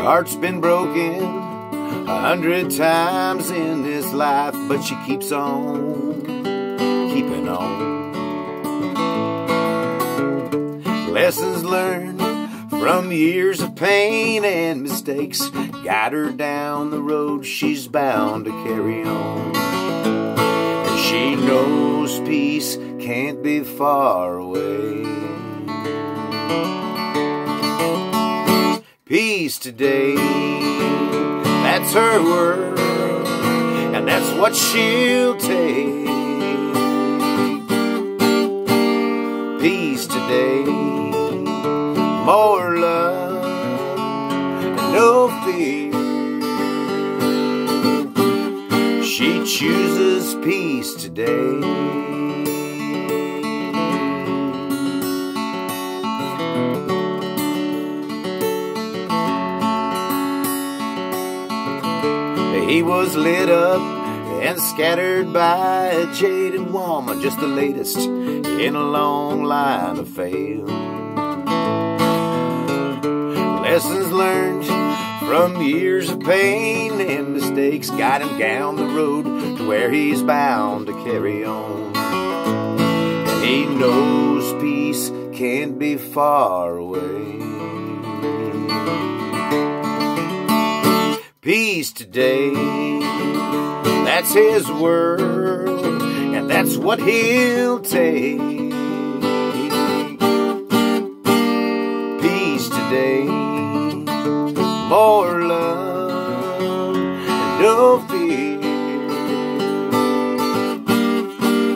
heart's been broken a hundred times in this life, but she keeps on keeping on. Lessons learned from years of pain and mistakes guide her down the road she's bound to carry on. And she knows peace can't be far away. Peace today, that's her word, and that's what she'll take. Peace today, more love, and no fear. She chooses peace today. He was lit up and scattered by a jaded woman, just the latest in a long line of fail. Lessons learned from years of pain and mistakes guide him down the road to where he's bound to carry on. And he knows peace can't be far away. Peace today, that's his word, and that's what he'll take. Peace today, more love, and no fear.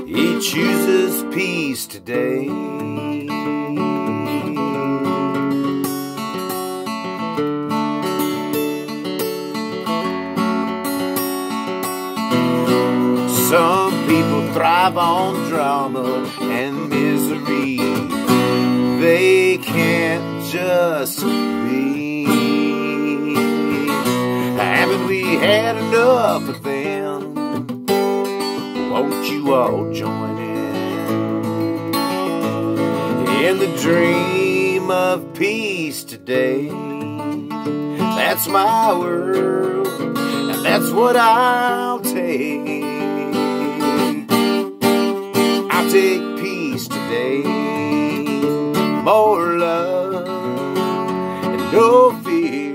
He chooses peace today. Some people thrive on drama and misery. They can't just be. Haven't we had enough of them? Won't you all join in? In the dream of peace today. That's my world, and that's what I'll take. No fear.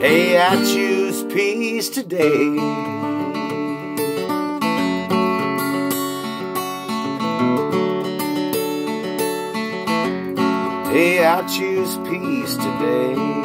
Hey, I choose peace today. Hey, I choose peace today.